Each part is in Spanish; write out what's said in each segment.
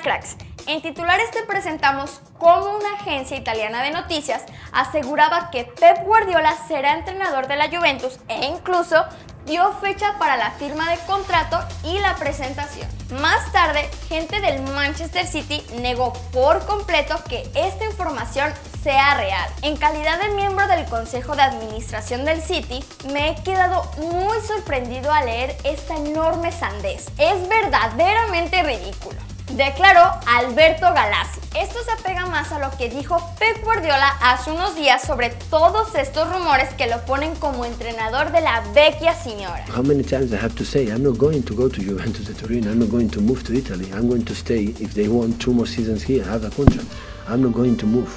cracks? En titulares te presentamos cómo una agencia italiana de noticias aseguraba que Pep Guardiola será entrenador de la Juventus e incluso dio fecha para la firma de contrato y la presentación. Más tarde, gente del Manchester City negó por completo que esta información sea real. En calidad de miembro del Consejo de Administración del City, me he quedado muy sorprendido al leer esta enorme sandez. Es verdaderamente ridículo declaró Alberto Galassi. Esto se apega más a lo que dijo Pep Guardiola hace unos días sobre todos estos rumores que lo ponen como entrenador de la vecchia señora. How many times I have to say I'm not going to go to Juventus de Turin, I'm not going to move to Italy, I'm going to stay if they want two more seasons here, have a contract. I'm not going to move.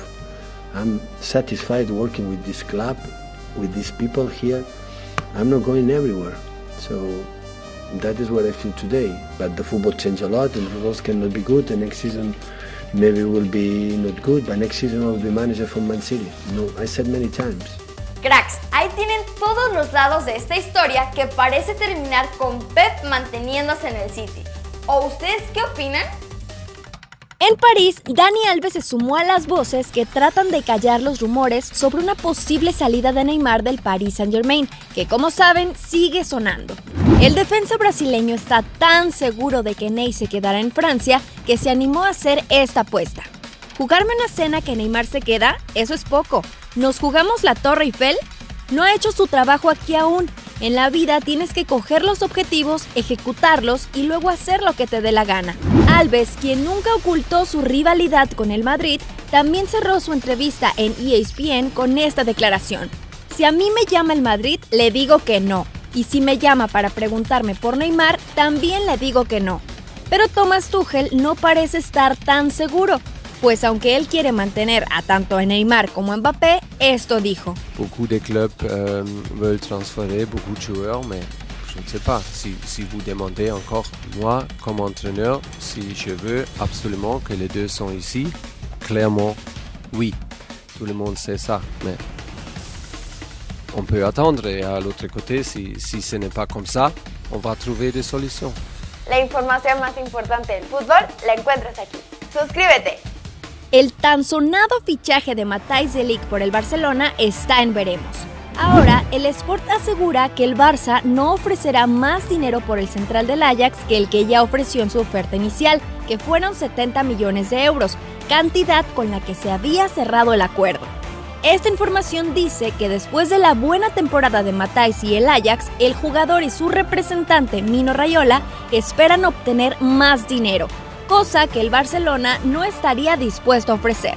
I'm satisfied working with this club, with these people here. I'm not going everywhere. So that is what I feel today. But the football changed a lot, and results cannot be good. The next season maybe will be not good, but next season I will be manager from Man City. No, I said many times. Cracks, ahí tienen todos los lados de esta historia que parece terminar con Pep manteniéndose en el City. ¿O ustedes qué opinan? En París, Dani Alves se sumó a las voces que tratan de callar los rumores sobre una posible salida de Neymar del Paris Saint-Germain, que como saben sigue sonando. El defensa brasileño está tan seguro de que Ney se quedará en Francia que se animó a hacer esta apuesta. ¿Jugarme una cena que Neymar se queda? Eso es poco. ¿Nos jugamos la Torre Eiffel? No ha hecho su trabajo aquí aún. En la vida tienes que coger los objetivos, ejecutarlos y luego hacer lo que te dé la gana. Alves, quien nunca ocultó su rivalidad con el Madrid, también cerró su entrevista en ESPN con esta declaración. Si a mí me llama el Madrid, le digo que no. Y si me llama para preguntarme por Neymar, también le digo que no. Pero Thomas Tuchel no parece estar tan seguro pues aunque él quiere mantener a tanto a Neymar como a Mbappé, esto dijo. Beaucoup de clubs euh, veulent transférer beaucoup de joueurs, mais je ne sais pas. Si, si, vous demandez encore, moi, comme entraîneur, si je veux absolument que les deux sont ici, clairement, oui. Tout le monde sait ça, mais on peut attendre. Et à l'autre côté, si, si ce n'est pas comme ça, on va trouver des solutions. La información más importante del fútbol la encuentras aquí. Suscríbete. El tan sonado fichaje de Matthijs de por el Barcelona está en veremos. Ahora, el Sport asegura que el Barça no ofrecerá más dinero por el central del Ajax que el que ya ofreció en su oferta inicial, que fueron 70 millones de euros, cantidad con la que se había cerrado el acuerdo. Esta información dice que después de la buena temporada de Matthijs y el Ajax, el jugador y su representante Mino Rayola esperan obtener más dinero, cosa que el Barcelona no estaría dispuesto a ofrecer.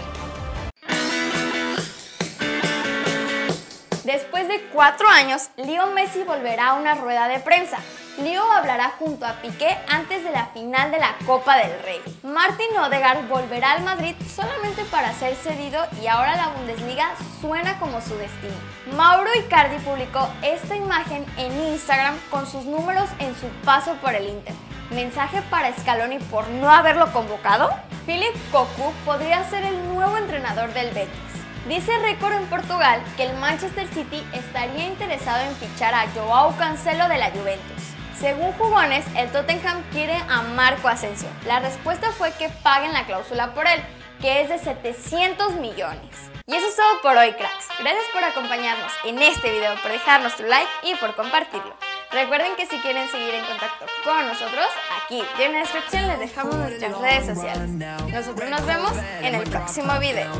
Después de cuatro años, Leo Messi volverá a una rueda de prensa. Leo hablará junto a Piqué antes de la final de la Copa del Rey. Martin Odegaard volverá al Madrid solamente para ser cedido y ahora la Bundesliga suena como su destino. Mauro Icardi publicó esta imagen en Instagram con sus números en su paso por el Inter. ¿Mensaje para Scaloni por no haberlo convocado? Philip Cocu podría ser el nuevo entrenador del Betis. Dice récord en Portugal que el Manchester City estaría interesado en fichar a Joao Cancelo de la Juventus. Según Jugones, el Tottenham quiere a Marco Asensio. La respuesta fue que paguen la cláusula por él, que es de 700 millones. Y eso es todo por hoy, cracks. Gracias por acompañarnos en este video, por dejarnos tu like y por compartirlo. Recuerden que si quieren seguir en contacto con nosotros, aquí en la descripción les dejamos nuestras redes sociales. Nosotros nos vemos en el próximo video.